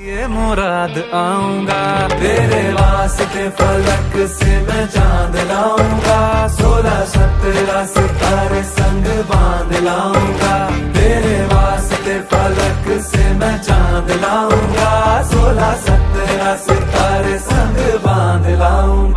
ये मुराद आऊँगा, तेरे वास्ते फलक से मैं चाँद लाऊँगा, सोलह सत्रह सितारे संग बाँध लाऊँगा, तेरे वास्ते फलक से मैं चाँद लाऊँगा, सोलह सत्रह सितारे संग बाँध लाऊँगा।